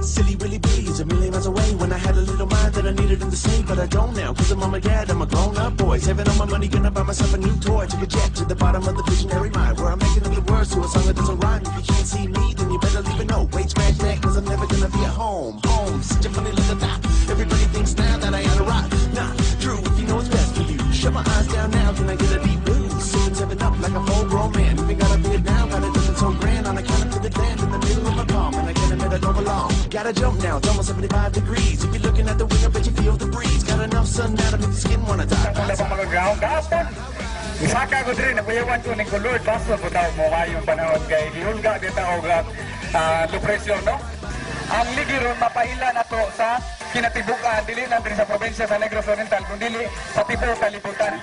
Silly Willy is a million miles away when I had a little mind that I needed him to say, but I don't now. Cause I'm mom and dad, I'm a grown up boy. Saving all my money, gonna buy myself a new toy. Took a jet to the bottom of the visionary mind where I'm making up the words to a song that doesn't rhyme. If you can't see me, then you better leave a note. Wait, scratch that, cause I'm never gonna be at home. Home, such a funny little thought. Everybody thinks now that I ought to rock. Nah, true, if you know what's best for you. Shut my eyes down now, can I get a deep blue? Sipping up like a full grown man. Even got a beard now, got it looking so grand. On account of the gland I don't belong. Gotta jump now, it's almost 75 degrees. If you're looking at the wing, I bet you feel the breeze. Got enough sun now to make your skin wanna die. Isaka ko diri na payawan ko ning kulod basta po daw mo kayong panahon kay giulga dito og uh, depression no. Ang ligi ron mapaila na to sa kinatibukan dili diri sa probinsya sa Negros Oriental kundi sa tibuok kalibutan.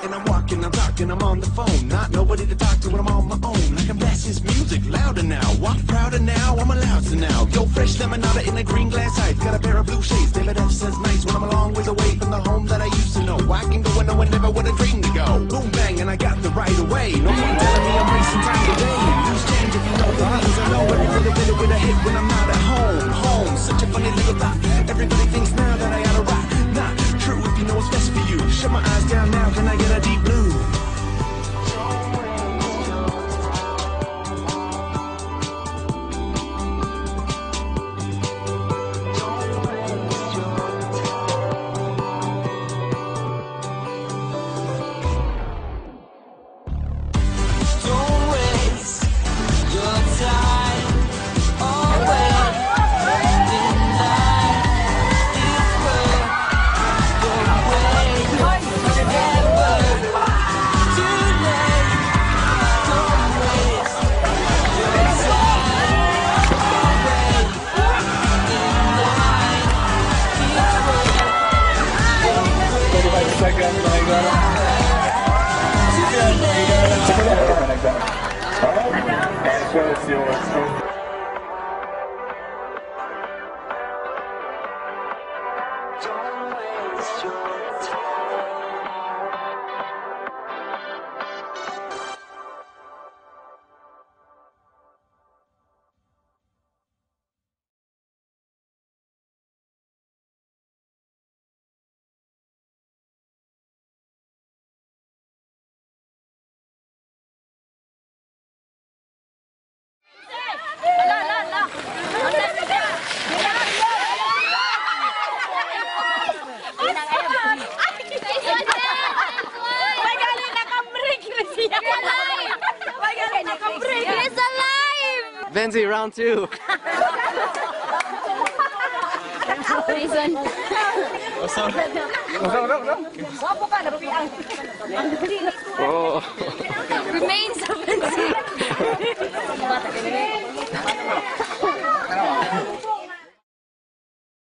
And I'm walking, I'm talking, I'm on the phone. Not nobody to talk to when I'm on my own. I can blast this music louder now. Walk prouder now, I'm allowed to now. Yo, fresh lemonade in a green glass ice. Got a pair of blue shades. David F says nice when I'm a long ways away from the home that I used to know. I can go where no one ever would have dreamed to go. Boom bang, and I got the the wait. And so it's yours. Benzie, round two. Mason. Oh. Remains of